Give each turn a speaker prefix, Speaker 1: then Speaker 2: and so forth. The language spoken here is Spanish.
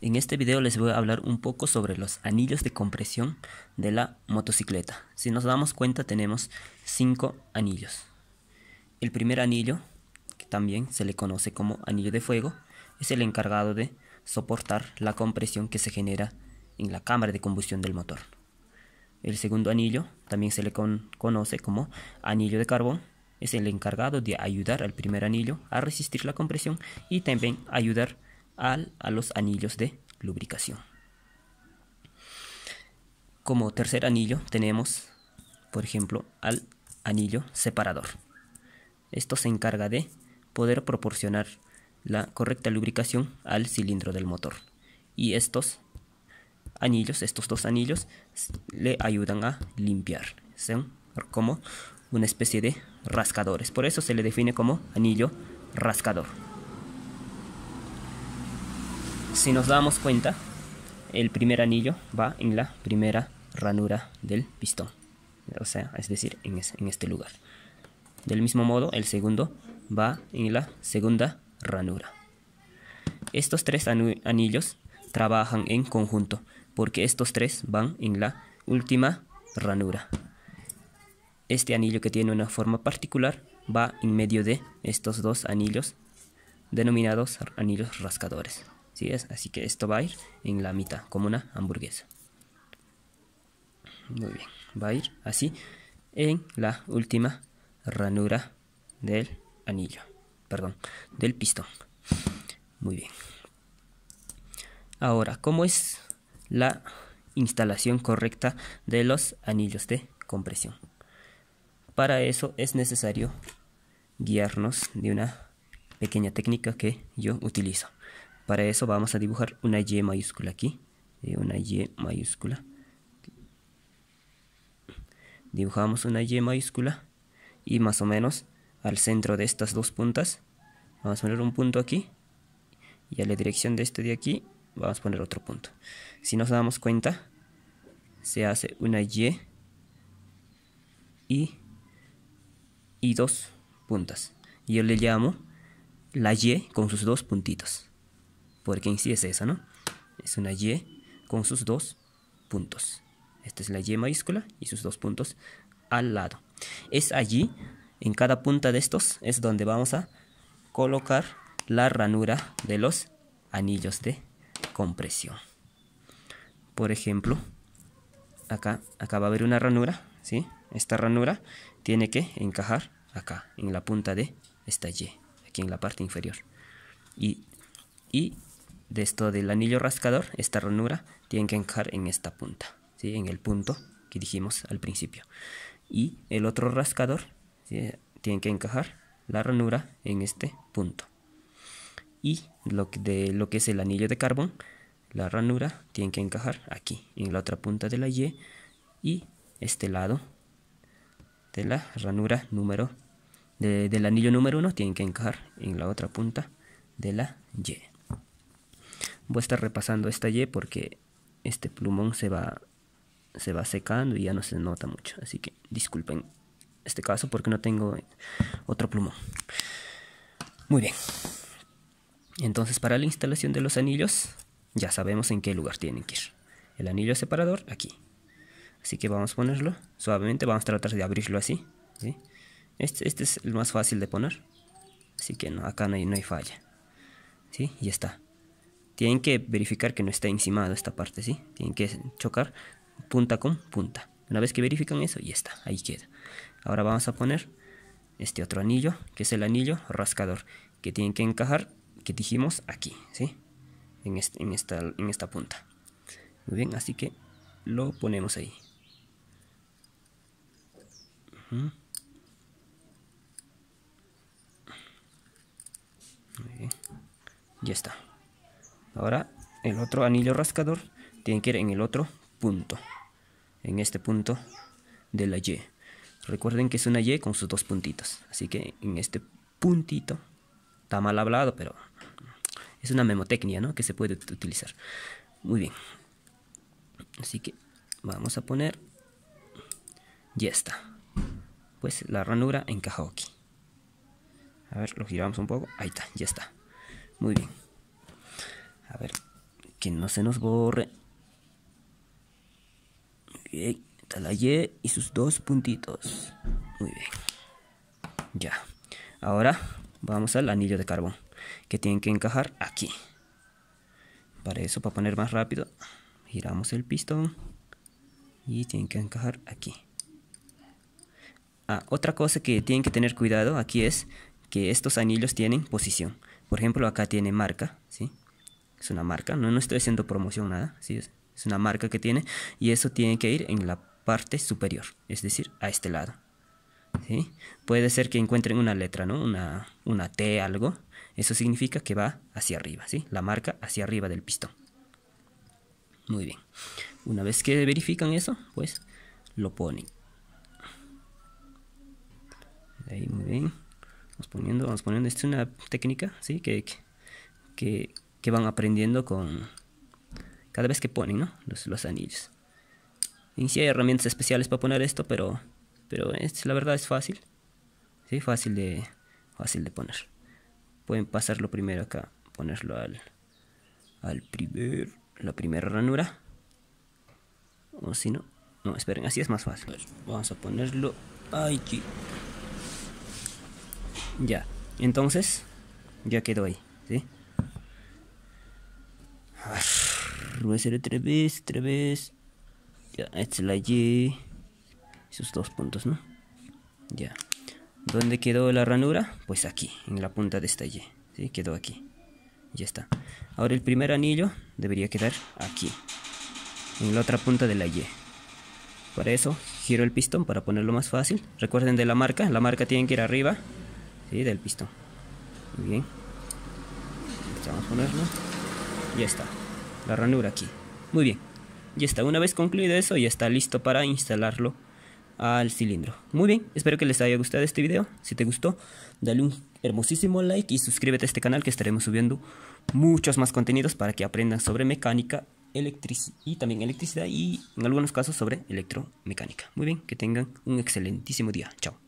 Speaker 1: En este video les voy a hablar un poco sobre los anillos de compresión de la motocicleta. Si nos damos cuenta tenemos cinco anillos. El primer anillo, que también se le conoce como anillo de fuego, es el encargado de soportar la compresión que se genera en la cámara de combustión del motor. El segundo anillo, también se le conoce como anillo de carbón, es el encargado de ayudar al primer anillo a resistir la compresión y también ayudar a los anillos de lubricación. Como tercer anillo tenemos, por ejemplo, al anillo separador. Esto se encarga de poder proporcionar la correcta lubricación al cilindro del motor. Y estos anillos, estos dos anillos, le ayudan a limpiar. Son como una especie de rascadores. Por eso se le define como anillo rascador. Si nos damos cuenta, el primer anillo va en la primera ranura del pistón. O sea, es decir, en, este lugar. Del mismo modo, el segundo va en la segunda ranura. Estos tres anillos trabajan en conjunto porque estos tres van en la última ranura. Este anillo que tiene una forma particular va en medio de estos dos anillos denominados anillos rascadores. Es? Así que esto va a ir en la mitad, como una hamburguesa. Muy bien, va a ir así en la última ranura del anillo, perdón, del pistón. Muy bien. Ahora, ¿cómo es la instalación correcta de los anillos de compresión? Para eso es necesario guiarnos de una pequeña técnica que yo utilizo. Para eso vamos a dibujar una Y mayúscula aquí. Eh, una Y mayúscula. Dibujamos una Y mayúscula. Y más o menos al centro de estas dos puntas. Vamos a poner un punto aquí. Y a la dirección de este de aquí vamos a poner otro punto. Si nos damos cuenta, se hace una Y y, y dos puntas. Yo le llamo la Y con sus dos puntitos porque en sí es esa, ¿no? Es una Y con sus dos puntos. Esta es la Y mayúscula y sus dos puntos al lado. Es allí, en cada punta de estos, es donde vamos a colocar la ranura de los anillos de compresión. Por ejemplo, acá, acá va a haber una ranura, ¿sí? Esta ranura tiene que encajar acá, en la punta de esta Y, aquí en la parte inferior. Y, y de esto del anillo rascador, esta ranura tiene que encajar en esta punta, ¿sí? en el punto que dijimos al principio. Y el otro rascador tiene que encajar la ranura en este punto. Y lo que, de lo que es el anillo de carbón, la ranura tiene que encajar aquí, en la otra punta de la Y. Y este lado de la ranura número del anillo número 1 tiene que encajar en la otra punta de la Y. Voy a estar repasando esta Y porque este plumón se va, se va secando y ya no se nota mucho. Así que disculpen este caso porque no tengo otro plumón. Muy bien. Entonces para la instalación de los anillos ya sabemos en qué lugar tienen que ir. El anillo separador aquí. Así que vamos a ponerlo suavemente. Vamos a tratar de abrirlo así. Este, este, es el más fácil de poner. Así que no, acá no hay, no hay falla. ¿Sí? Y está. Tienen que verificar que no está encimado esta parte, ¿sí? Tienen que chocar punta con punta. Una vez que verifican eso, ya está, ahí queda. Ahora vamos a poner este otro anillo, que es el anillo rascador, que tienen que encajar, que dijimos aquí, ¿sí? En, este, en, esta, en esta punta. Muy bien, así que lo ponemos ahí. Muy bien. Ya está. Ahora el otro anillo rascador tiene que ir en el otro punto. En este punto de la Y. Recuerden que es una Y con sus dos puntitos. Así que en este puntito, está mal hablado, pero es una memotecnia ¿no? que se puede utilizar. Muy bien. Así que vamos a poner, ya está. Pues la ranura encajó aquí. A ver, lo giramos un poco. Ahí está, ya está. Muy bien. A ver, que no se nos borre. Está la Y y sus dos puntitos. Muy bien. Ya. Ahora vamos al anillo de carbón, que tienen que encajar aquí. Para eso, para poner más rápido, giramos el pistón y tienen que encajar aquí. Ah, otra cosa que tienen que tener cuidado aquí es que estos anillos tienen posición. Por ejemplo, acá tiene marca, ¿sí? Es una marca, no, no estoy haciendo promoción nada, ¿sí? Es, es una marca que tiene y eso tiene que ir en la parte superior, es decir, a este lado. ¿sí? Puede ser que encuentren una letra, ¿no? Una, una T, algo. Eso significa que va hacia arriba, ¿sí? La marca hacia arriba del pistón. Muy bien. Una vez que verifican eso, pues lo ponen. Ahí, muy bien. Vamos poniendo, vamos poniendo. Esta es una técnica, ¿sí? Que, que, que van aprendiendo con cada vez que ponen, ¿no? Los, los anillos. Y sí hay herramientas especiales para poner esto, pero, pero la verdad es fácil. Sí, fácil de, fácil de poner. Pueden pasarlo primero acá, ponerlo al, al primer, la primera ranura. O si no, no, esperen, así es más fácil. Vamos a ponerlo aquí. Ya, entonces, ya quedó ahí, ¿sí? Voy a hacer otra vez, otra vez. Ya, esta es la Y. Esos dos puntos, ¿no? Ya. ¿Dónde quedó la ranura? Pues aquí, en la punta de esta Y. ¿Sí? Quedó aquí. Ya está. Ahora el primer anillo debería quedar aquí. En la otra punta de la Y. Para eso, giro el pistón para ponerlo más fácil. Recuerden de la marca. La marca tiene que ir arriba. ¿Sí? Del pistón. Muy bien. Vamos a ponerlo. Ya está. La ranura aquí. Muy bien. Ya está, una vez concluido eso, ya está listo para instalarlo al cilindro. Muy bien, espero que les haya gustado este video. Si te gustó, dale un hermosísimo like y suscríbete a este canal que estaremos subiendo muchos más contenidos para que aprendan sobre mecánica, y también electricidad y en algunos casos sobre electromecánica. Muy bien, que tengan un excelentísimo día. Chao.